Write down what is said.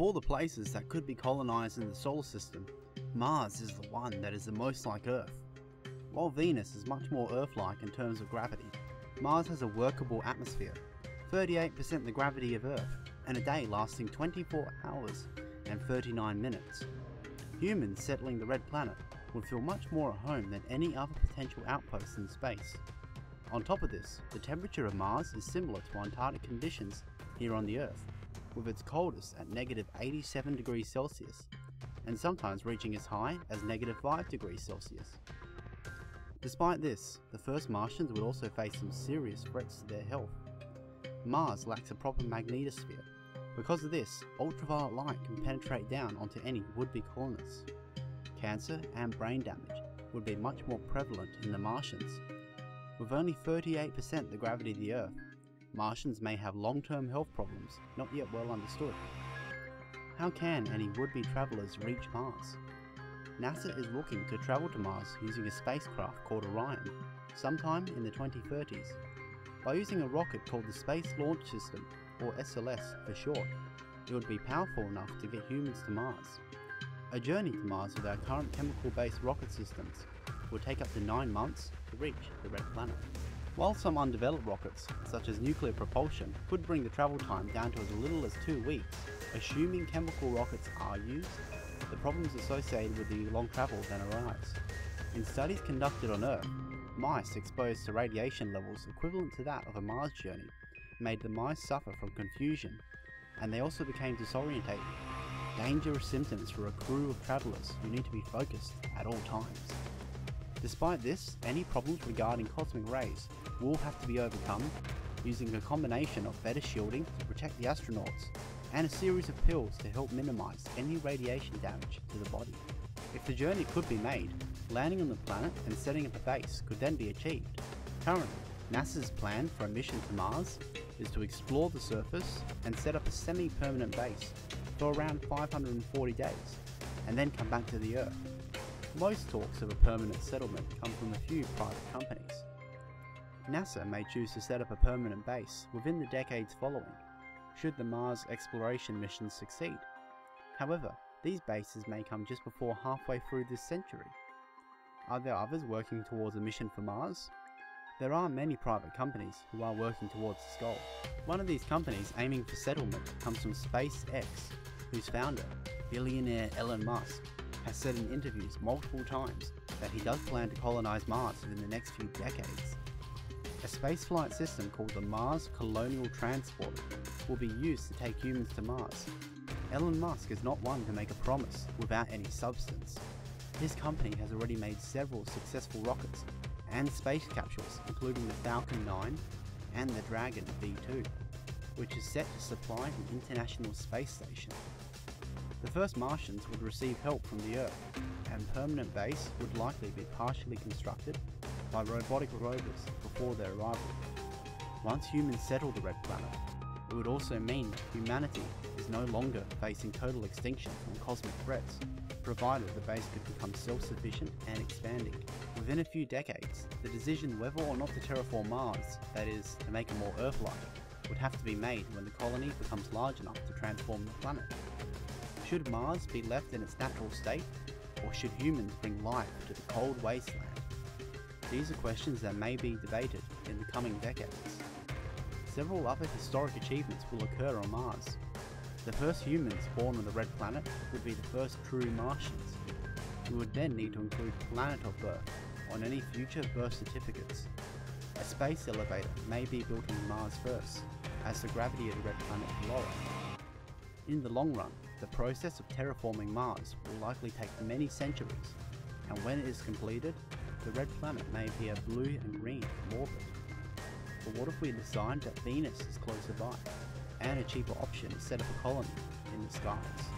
all the places that could be colonised in the solar system, Mars is the one that is the most like Earth. While Venus is much more Earth-like in terms of gravity, Mars has a workable atmosphere, 38% the gravity of Earth, and a day lasting 24 hours and 39 minutes. Humans settling the red planet would feel much more at home than any other potential outpost in space. On top of this, the temperature of Mars is similar to Antarctic conditions here on the Earth, with its coldest at negative 87 degrees Celsius, and sometimes reaching as high as negative 5 degrees Celsius. Despite this, the first Martians would also face some serious threats to their health. Mars lacks a proper magnetosphere. Because of this, ultraviolet light can penetrate down onto any would-be colonists. Cancer and brain damage would be much more prevalent in the Martians. With only 38% the gravity of the Earth, Martians may have long-term health problems not yet well understood. How can any would-be travellers reach Mars? NASA is looking to travel to Mars using a spacecraft called Orion, sometime in the 2030s. By using a rocket called the Space Launch System, or SLS for short, it would be powerful enough to get humans to Mars. A journey to Mars with our current chemical-based rocket systems would take up to 9 months to reach the red planet. While some undeveloped rockets, such as nuclear propulsion, could bring the travel time down to as little as 2 weeks, assuming chemical rockets are used, the problems associated with the long travel then arise. In studies conducted on Earth, mice exposed to radiation levels equivalent to that of a Mars journey made the mice suffer from confusion, and they also became disorientated. Dangerous symptoms for a crew of travellers who need to be focused at all times. Despite this, any problems regarding cosmic rays will have to be overcome using a combination of better shielding to protect the astronauts and a series of pills to help minimize any radiation damage to the body. If the journey could be made, landing on the planet and setting up a base could then be achieved. Currently, NASA's plan for a mission to Mars is to explore the surface and set up a semi-permanent base for around 540 days, and then come back to the Earth. Most talks of a permanent settlement come from a few private companies. NASA may choose to set up a permanent base within the decades following, should the Mars exploration mission succeed. However, these bases may come just before halfway through this century. Are there others working towards a mission for Mars? There are many private companies who are working towards this goal. One of these companies aiming for settlement comes from SpaceX, whose founder, billionaire Elon Musk, has said in interviews multiple times that he does plan to colonize Mars within the next few decades. A spaceflight system called the Mars Colonial Transport will be used to take humans to Mars. Elon Musk is not one to make a promise without any substance. His company has already made several successful rockets and space capsules, including the Falcon 9 and the Dragon V2, which is set to supply the International Space Station. The first Martians would receive help from the Earth, and permanent base would likely be partially constructed by robotic rovers before their arrival. Once humans settle the red planet, it would also mean humanity is no longer facing total extinction from cosmic threats, provided the base could become self-sufficient and expanding. Within a few decades, the decision whether or not to terraform Mars, that is, to make it more Earth-like, would have to be made when the colony becomes large enough to transform the planet. Should Mars be left in its natural state, or should humans bring life to the cold wasteland? These are questions that may be debated in the coming decades. Several other historic achievements will occur on Mars. The first humans born on the Red Planet would be the first true Martians. We would then need to include planet of birth on any future birth certificates. A space elevator may be built on Mars first, as the gravity of the red planet is lower. In the long run, the process of terraforming Mars will likely take many centuries, and when it is completed, the red planet may appear blue and green from orbit. But what if we decide that Venus is closer by, and a cheaper option is set up a colony in the skies?